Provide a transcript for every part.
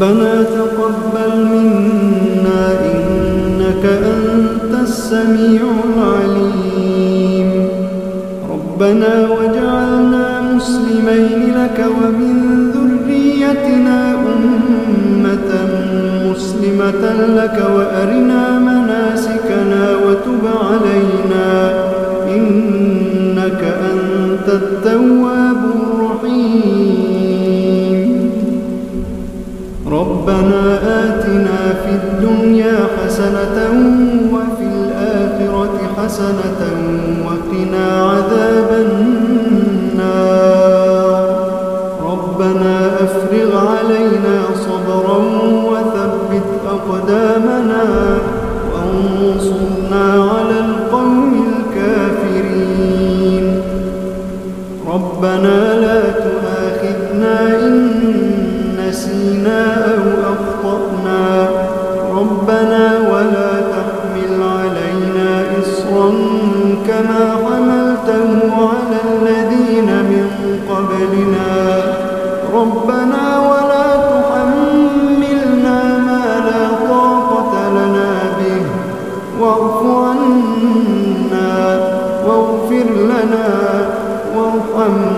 ربنا تقبل منا إنك أنت السميع العليم. ربنا وجعلنا مسلمين لك ومن ذريتنا أمة مسلمة لك وأرنا منا الدنيا حسنة وفي الآخرة حسنة وقنا عذاب النار. ربنا أفرغ علينا صبرا وثبت أقدامنا وانصرنا على القوم الكافرين. ربنا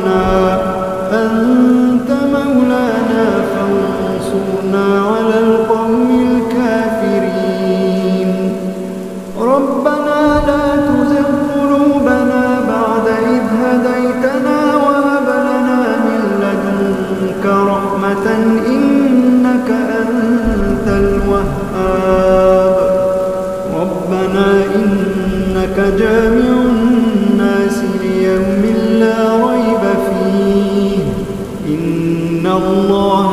مولعنا أنت مولانا فانصرنا على القوم الكافرين. ربنا لا تزغ قلوبنا بعد إذ هديتنا وهب لنا من لدنك رحمة إنك أنت الوهاب. ربنا إنك جامع الله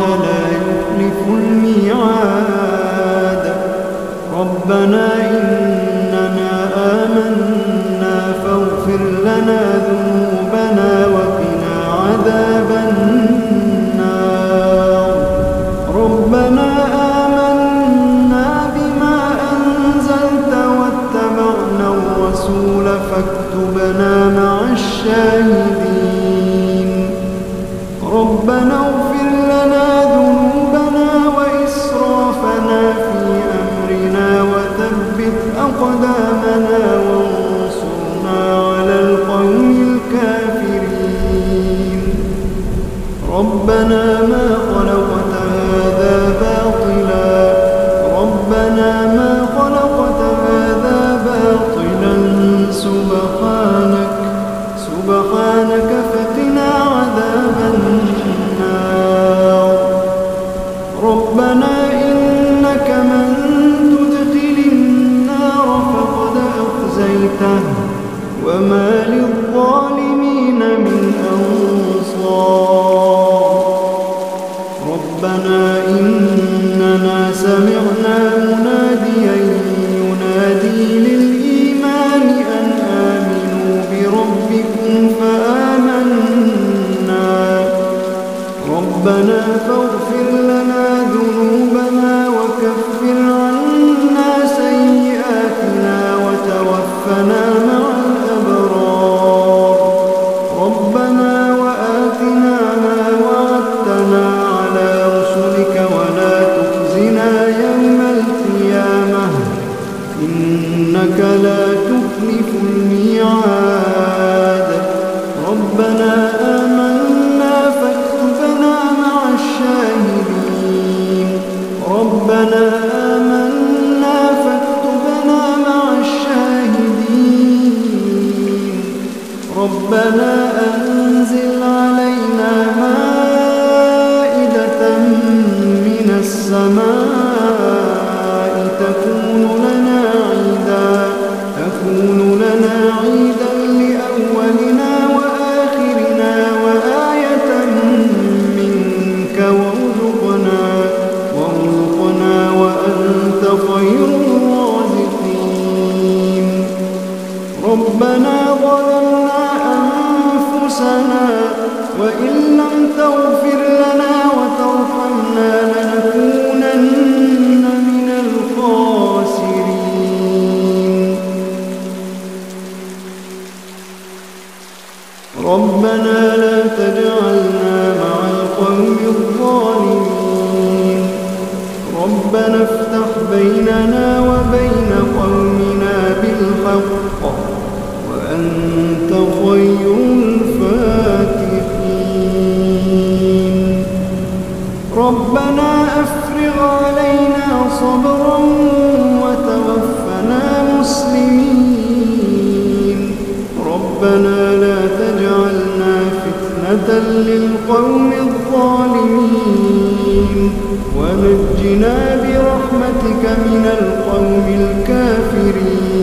ربنا ما خلقت ربنا لا تجعلنا فتنة للقوم الظالمين. ونجنا برحمتك من القوم الكافرين.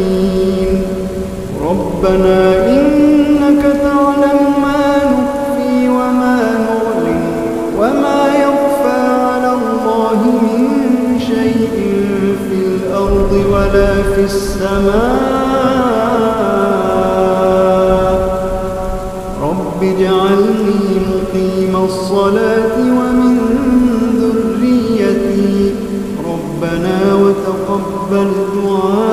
ربنا إنك تعلم ما نخفي وما نعلن وما يخفى على الله من شيء في الأرض ولا في السماء. الصلاة ومن ذريتي. ربنا وتقبل دعاء.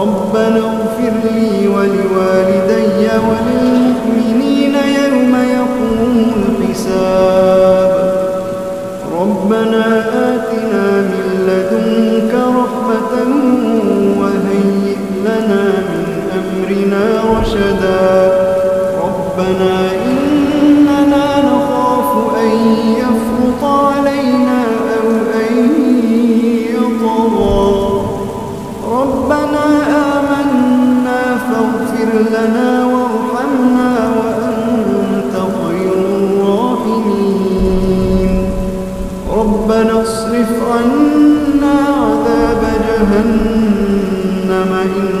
ربنا اغفر لي ولوالدي وللمؤمنين يوم يقوم الحساب. ربنا آتنا من لدنك رحمة وهيئ لنا من أمرنا رشدا. ربنا إننا نخاف أن يفرط علينا أو أن يطغى. ربنا آمنا فاغفر لنا وارحمنا وأنت خير الراحمين. ربنا اصرف عنا عذاب جهنم إن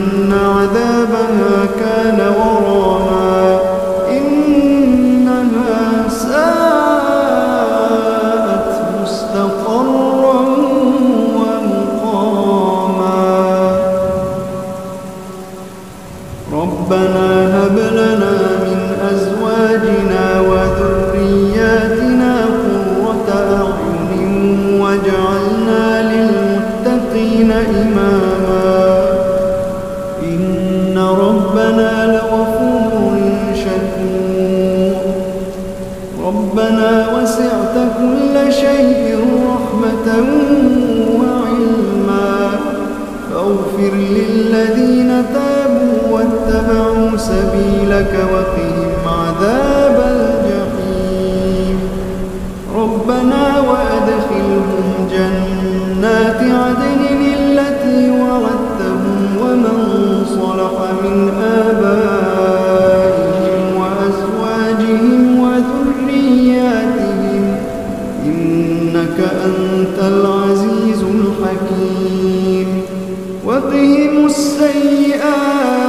إنك أنت العزيز الحكيم. وقهم السيئات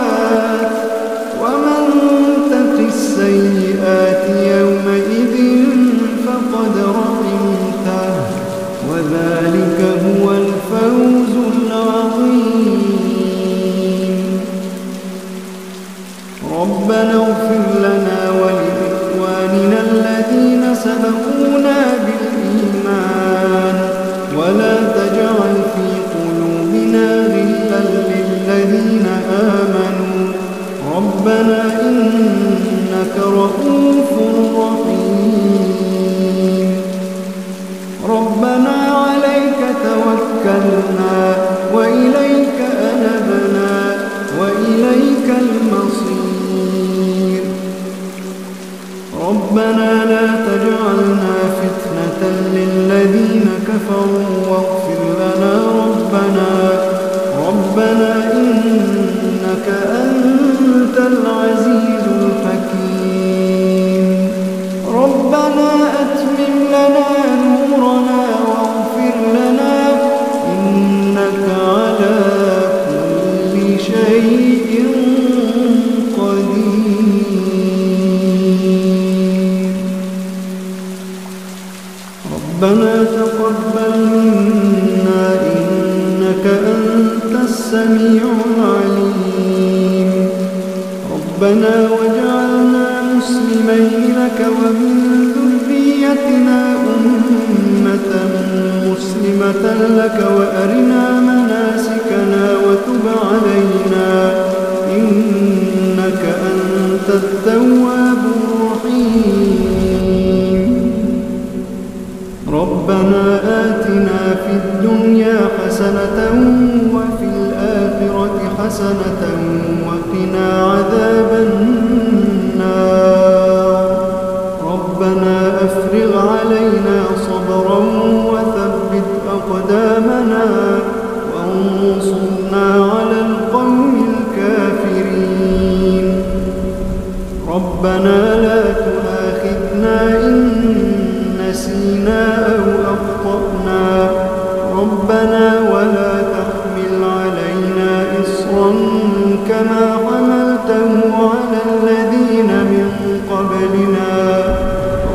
رؤوف رحيم ربنا عليك توكلنا وإليك أنبنا وإليك المصير. ربنا لا تجعلنا فتنة للذين كفروا واغفر لنا ربنا. ربنا إنك أنت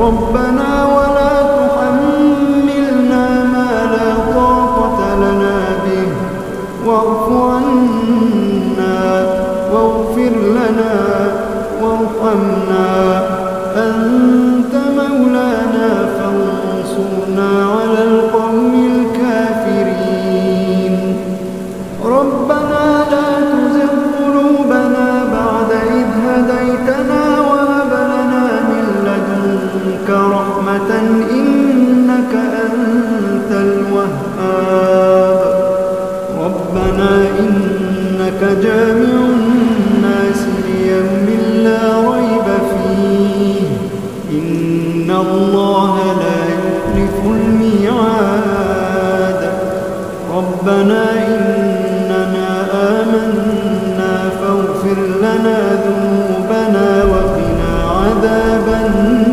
ربنا جامع الناس ليوم لا ريب فيه. إن الله لا يخلف الميعاد. ربنا إننا آمنا فاغفر لنا ذنوبنا وقنا عذاب النار.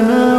Sana.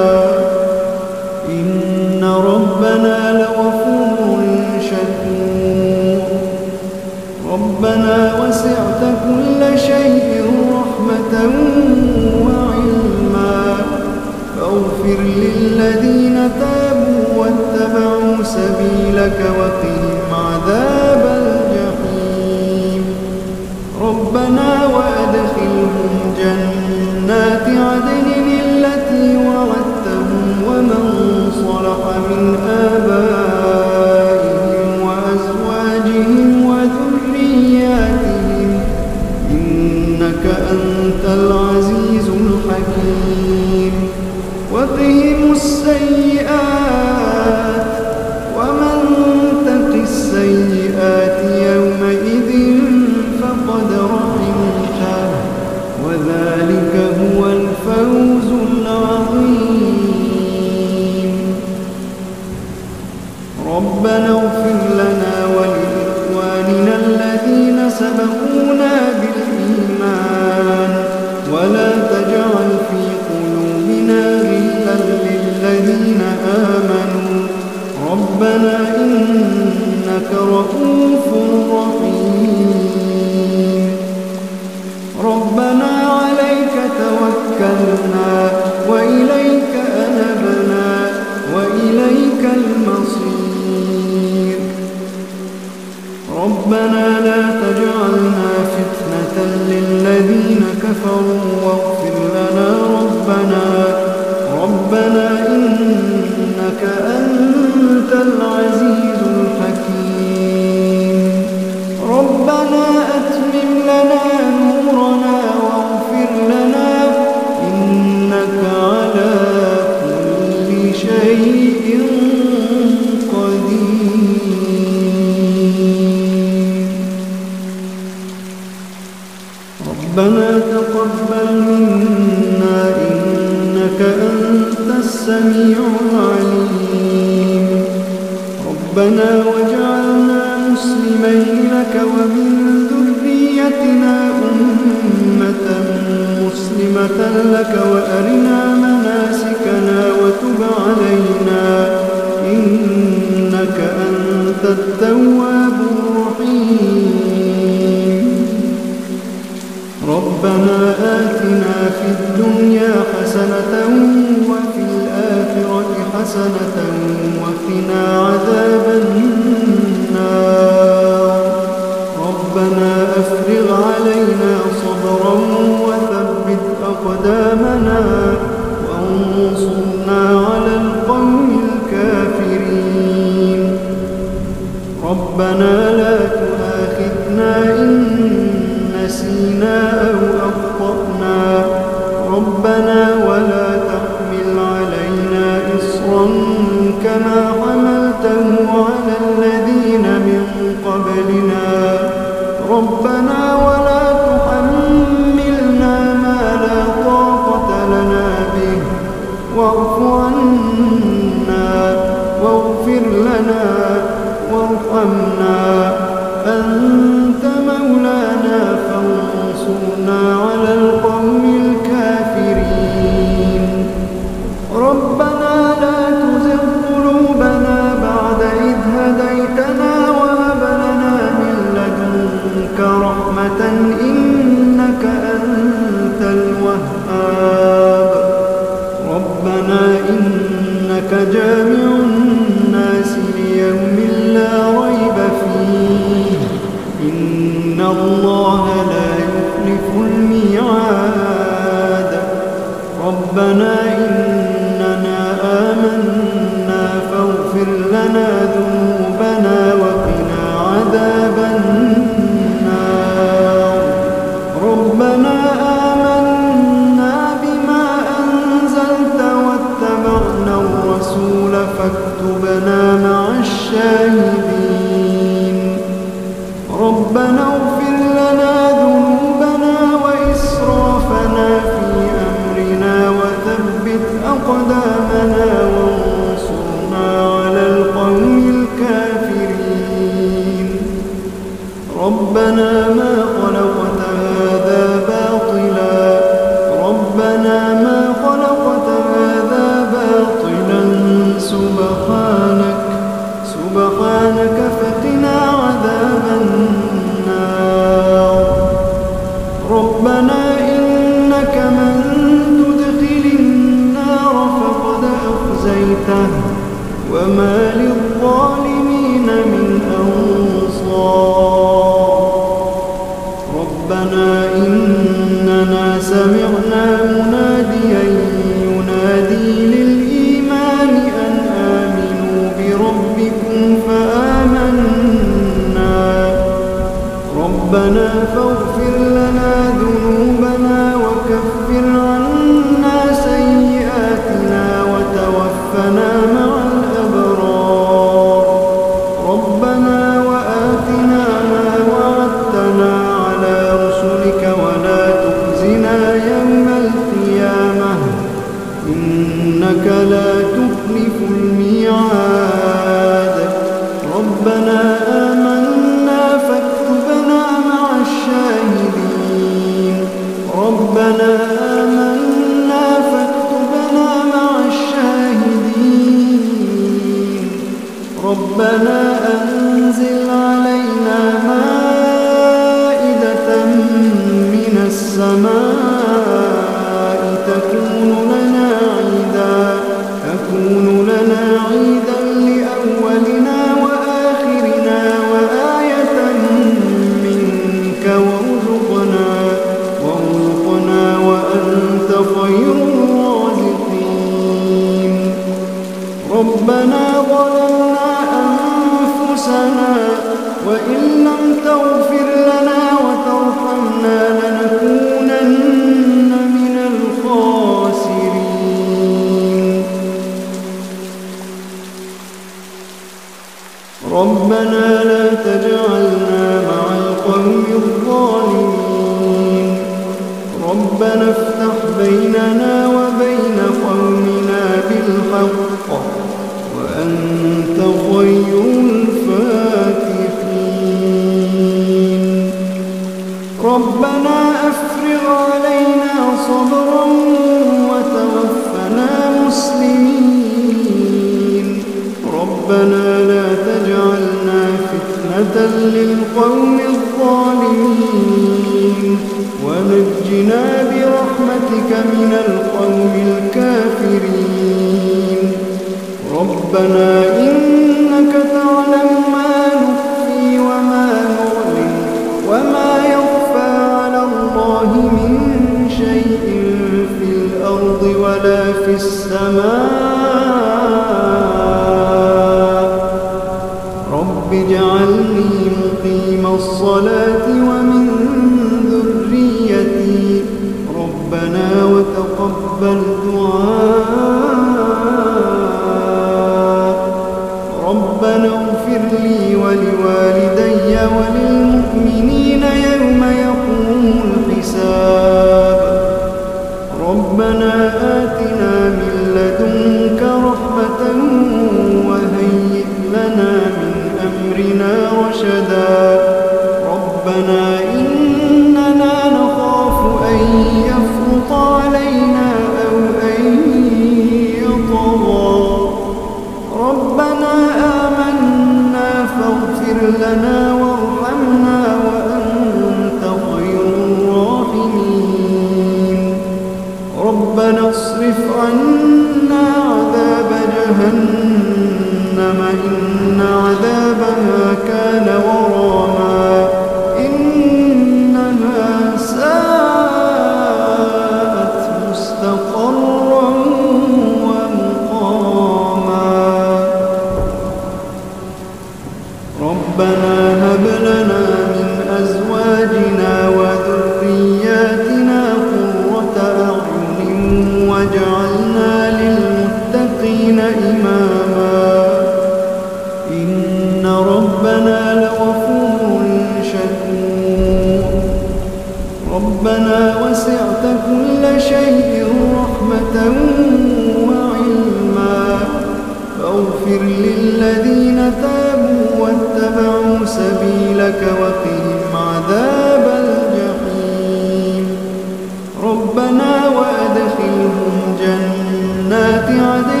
جنات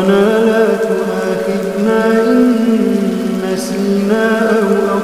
ربنا لا تؤاخذنا إن نسينا أو أخذنا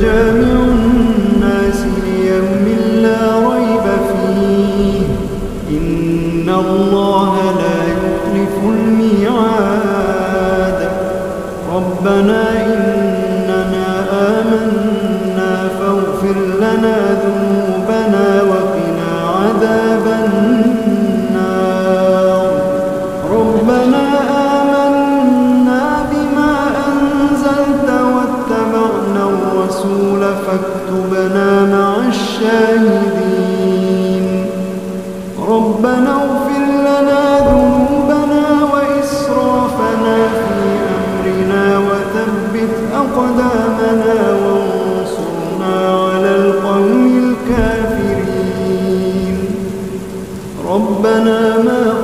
جامع الناس ليوم لا ريب فيه. إن الله لا يخلف الميعاد. ربنا ربنا ما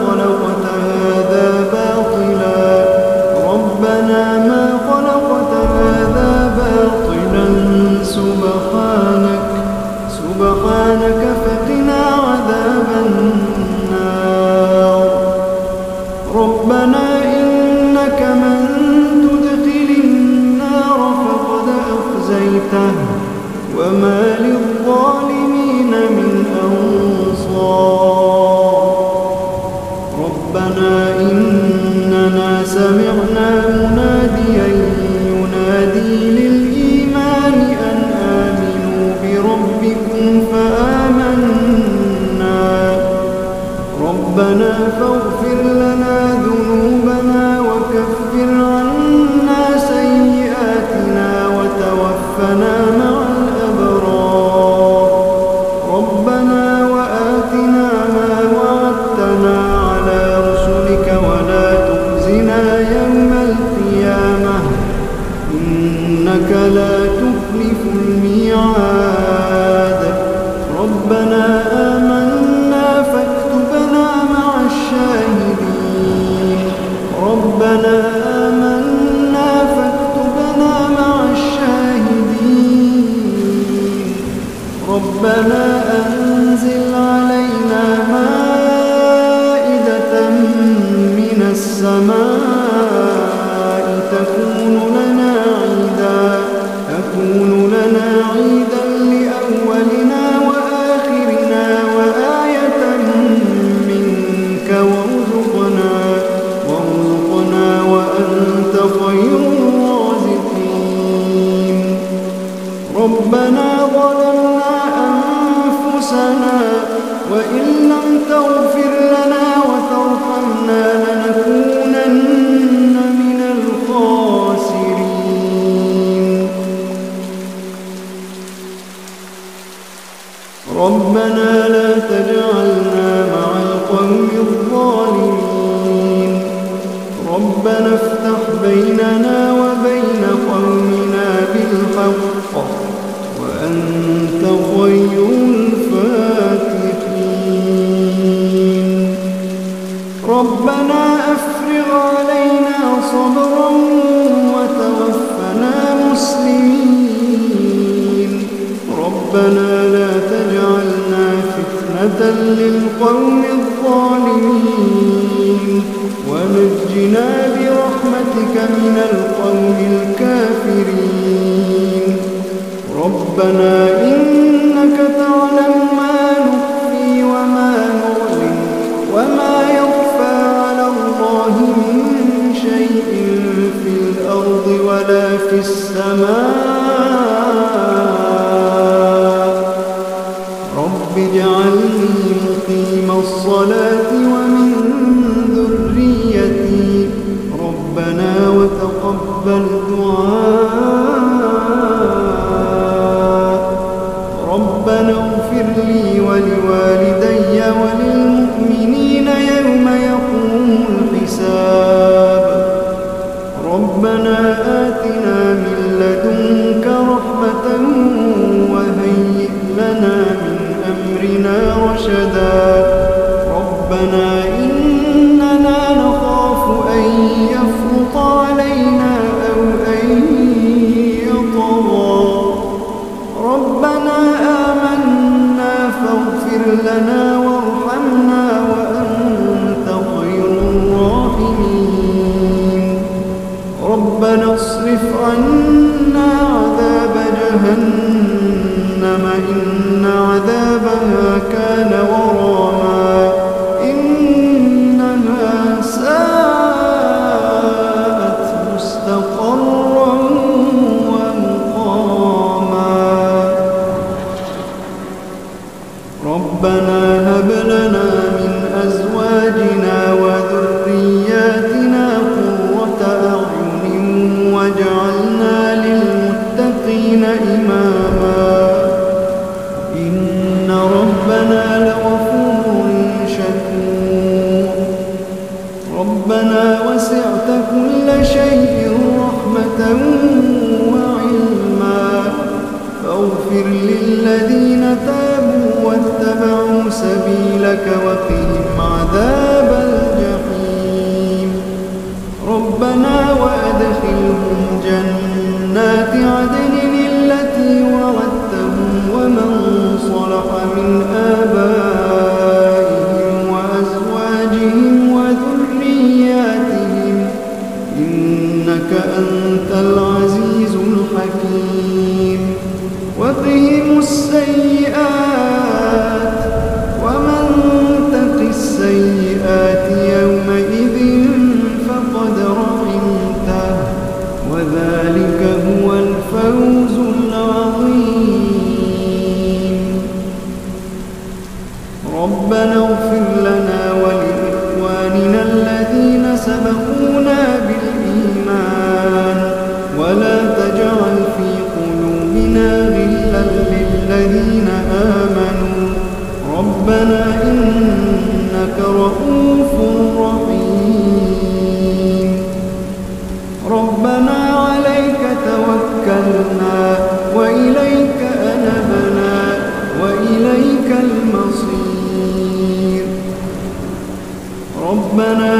آتنا من لدنك رحمة وهيئ لنا من أمرنا رشدا. ربنا إننا نخاف أن يفرط علينا أو أن يطغى. ربنا آمنا فاغفر لنا وارحمنا. ربنا اصرف عنا عذاب جهنم. إن عذاب عدن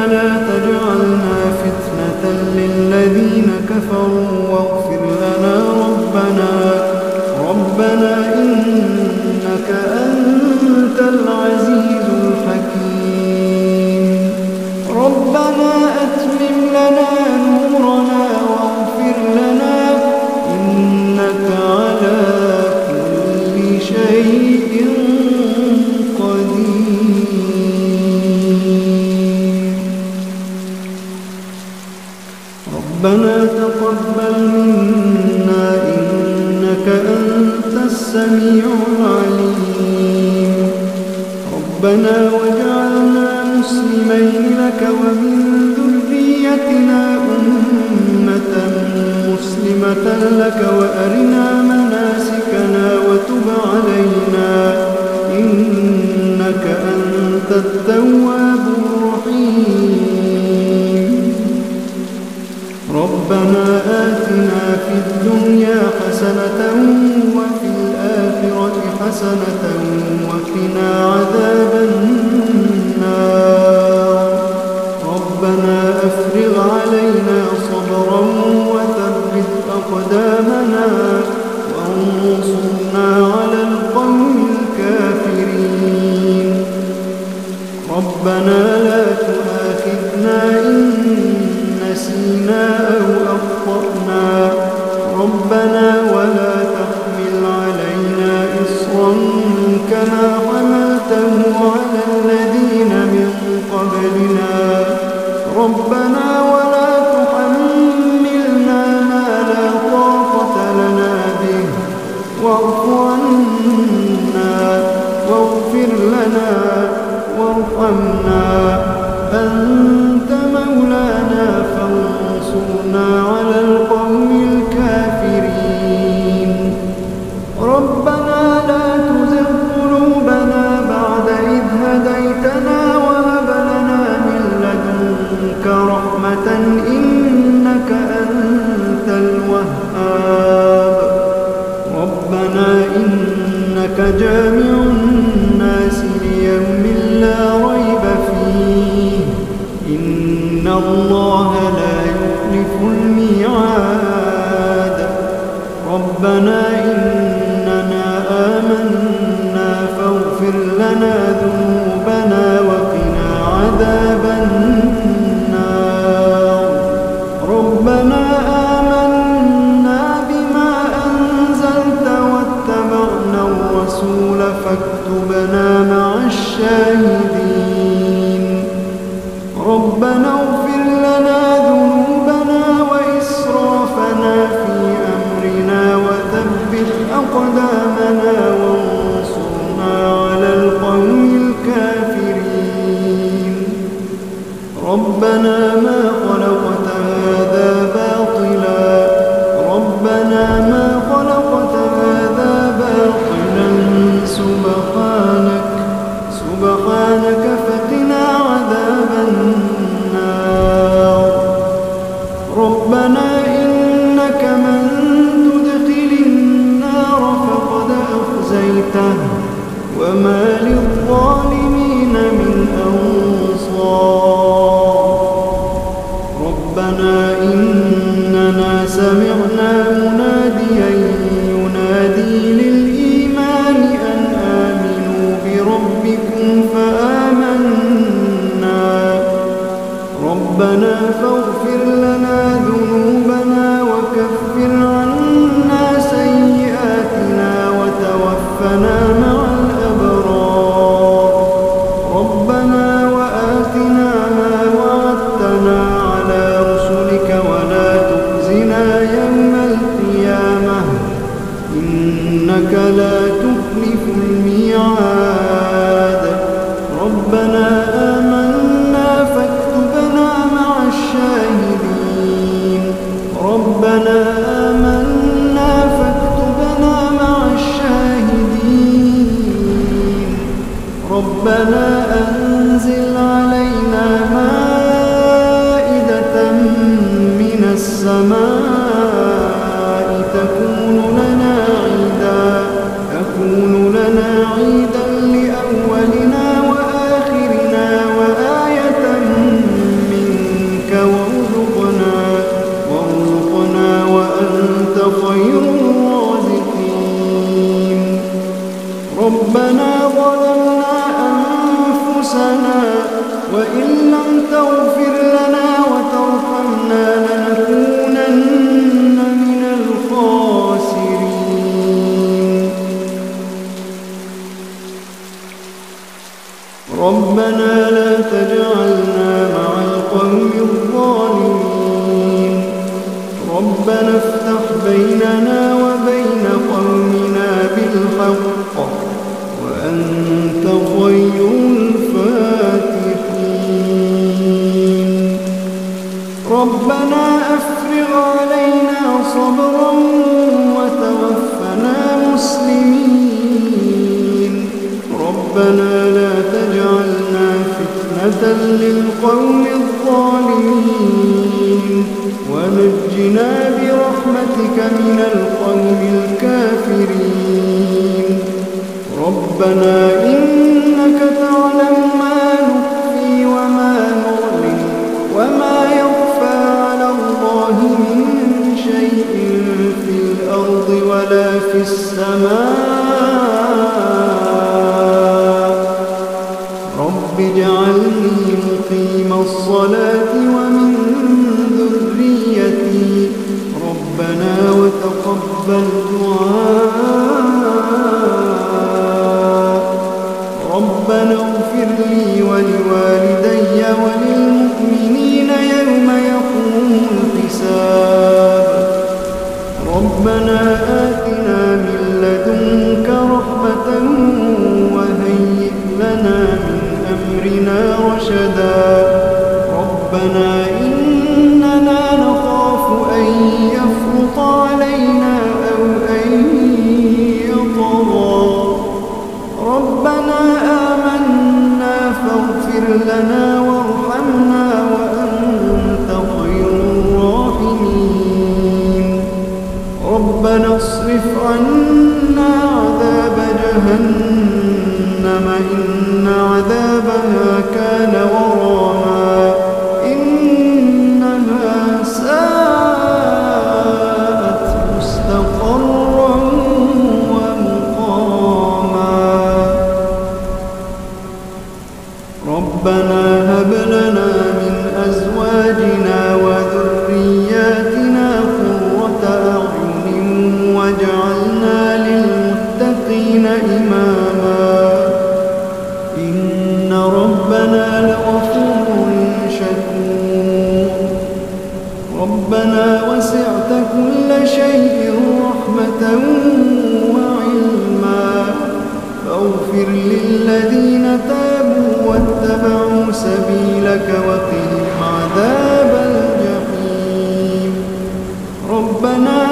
ولا تجعلنا فتنة للذين كفروا. ربنا لا تجعلنا مع القوم الظالمين. ربنا افتح بيننا وبين قومنا بالحق وأنت خير الفاتحين. ربنا أفرغ علينا صبرا وتوفنا مسلمين. ربنا للقوم الظالمين. ونجنا برحمتك من القوم الكافرين. ربنا إنك تعلم ما نخفي وما نعلن وما يخفى على الله من شيء في الأرض ولا في السماء. رب اجعل يقيم الصلاة ومن ذريتي. ربنا وتقبل دعاء. ربنا اغفر لي ولوالدي وللمؤمنين. Amen. شيء رحمة وعلما. فاغفر للذين تابوا واتبعوا سبيلك وقهم عذاب الجحيم. ربنا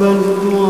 وتقبل دعاء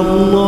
الله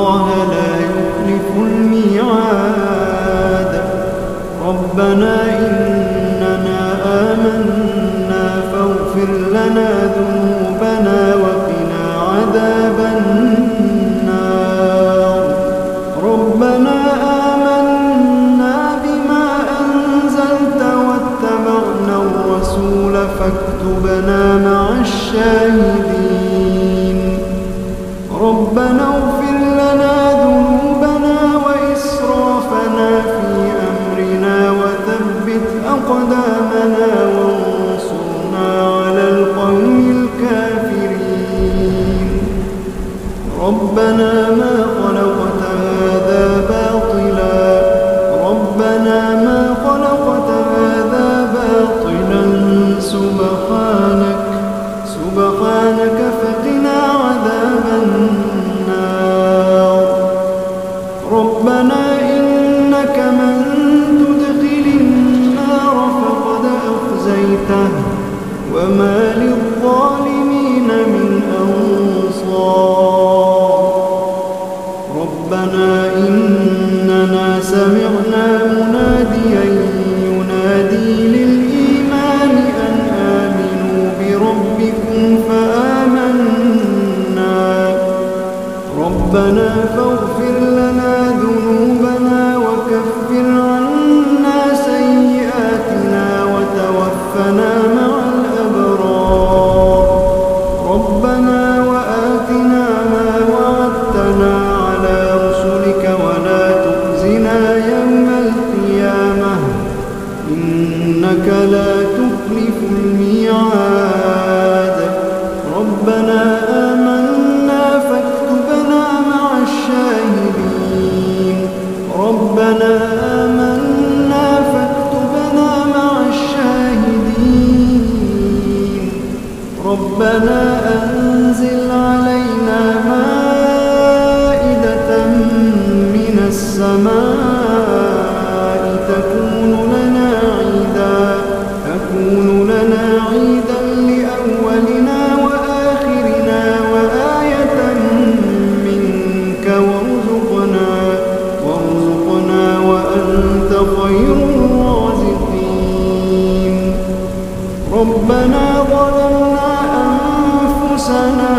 ربنا ظلمنا أنفسنا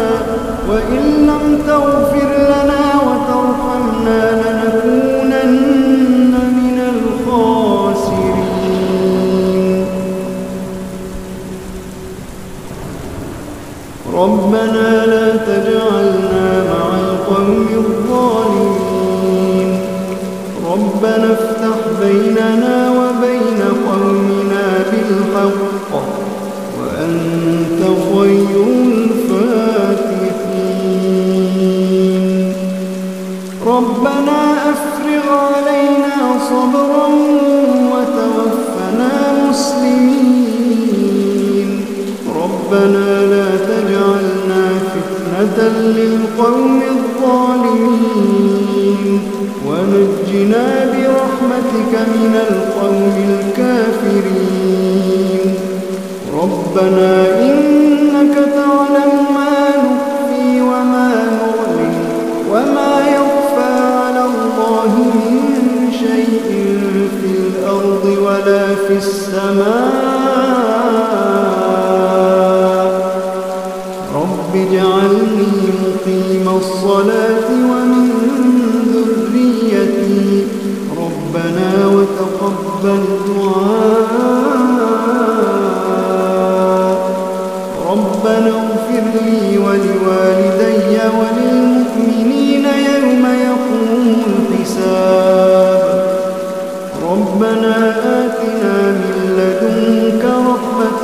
وإن لم تغفر لنا برحمتك من القوم الكافرين. ربنا إنك تعلم ما نخفي وما نعلن وما يخفى على الله من شيء في الأرض ولا في السماء. رب اجعلني مقيم الصلاة تقبل الدعاء. ربنا اغفر لي ولوالدي وللمؤمنين يوم يقوم الحساب. ربنا آتنا من لدنك رحمة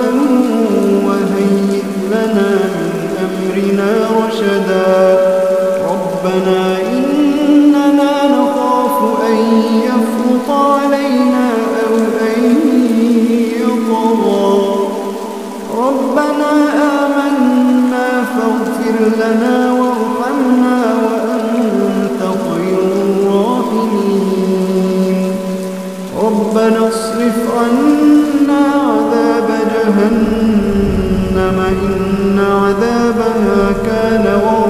وهيئ لنا من أمرنا رشدا. ربنا فاغفر لنا وارحمنا وأنت خير الراحمين. ربنا اصرف عنا عذاب جهنم إن عذابها كان غراما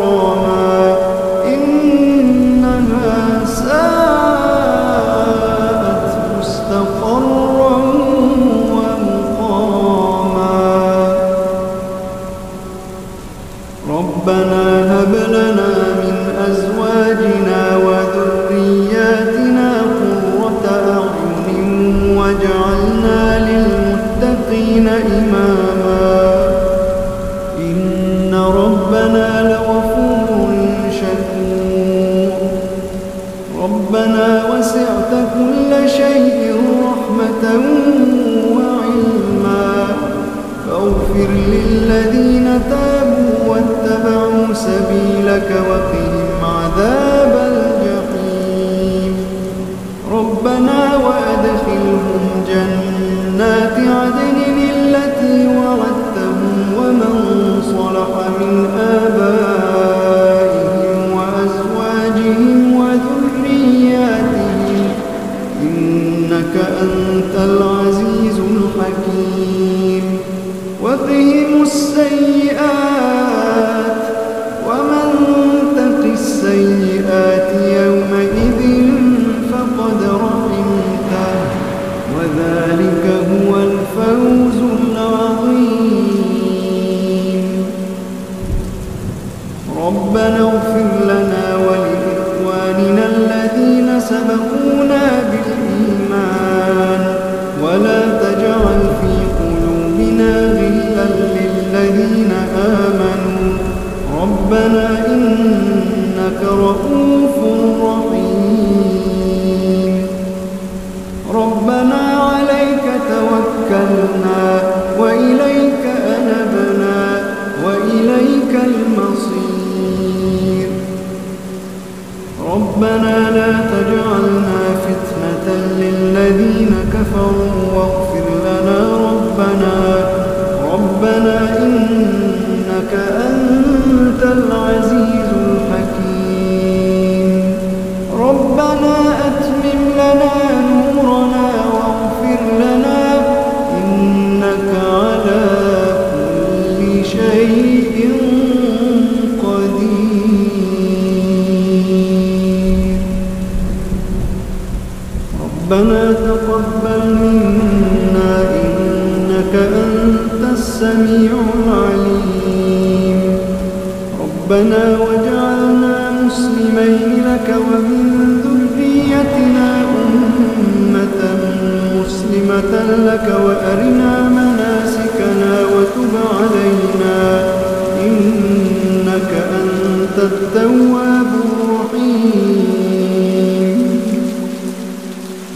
التواب الرحيم.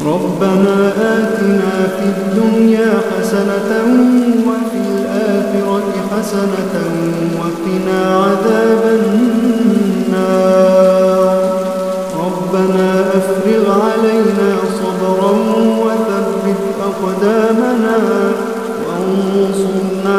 ربنا آتنا في الدنيا حسنة وفي الآخرة حسنة وقنا عذاب النار. ربنا أفرغ علينا صبرا وثبت أقدامنا وانصرنا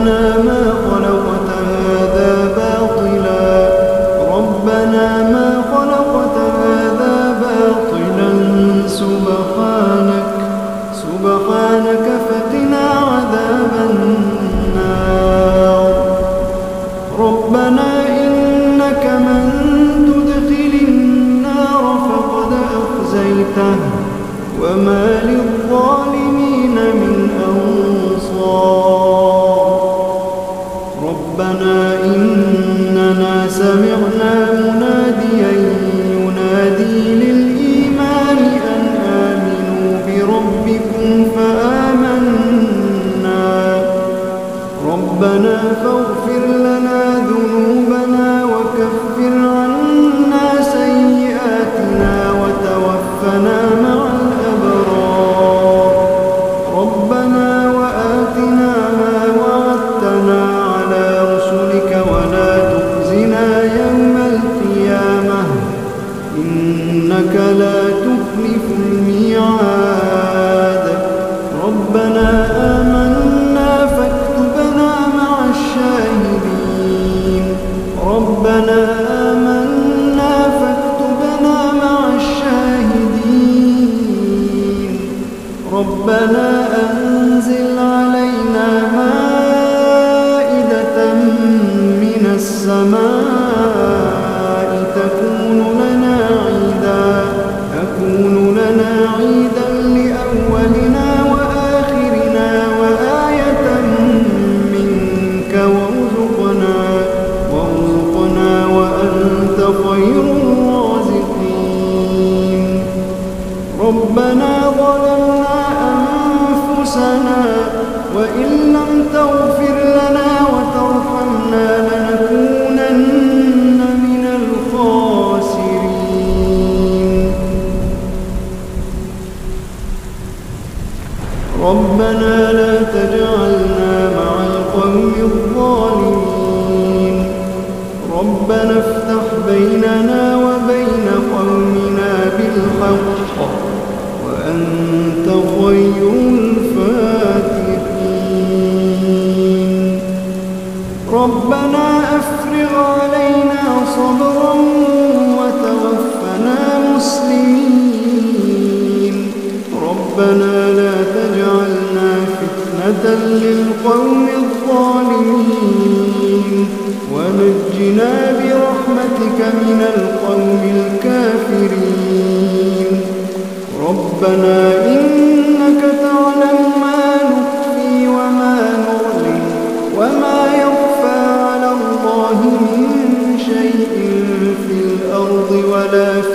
ربنا ما خلقت هذا باطلا. ربنا ما خلقت هذا باطلا. سبحانك سبحانك فقنا عذاب النار. ربنا إنك من تدخل النار فقد أخزيته. وما للظالمين من أنصار.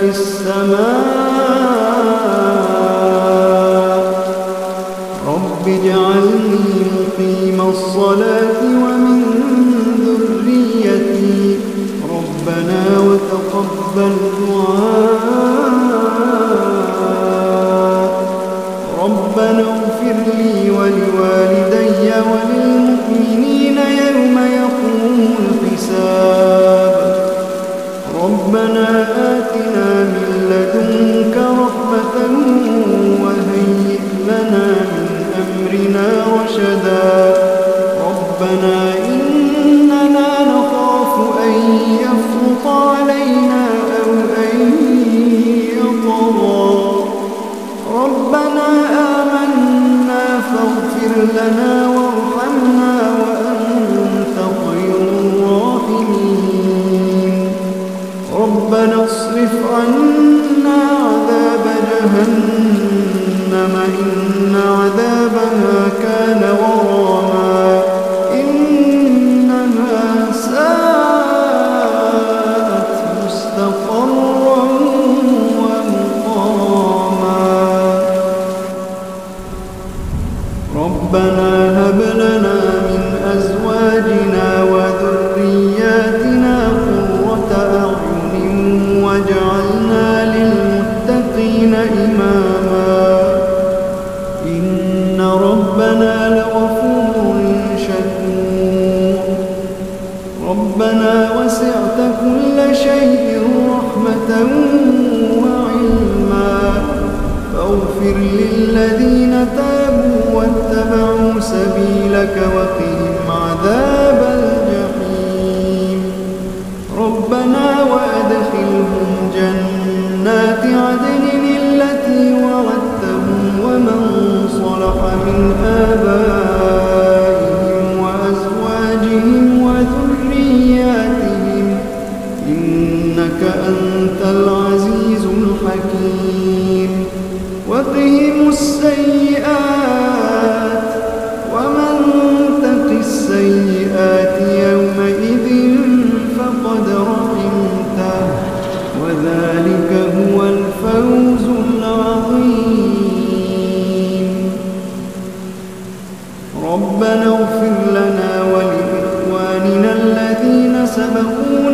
في السماء سبقونا.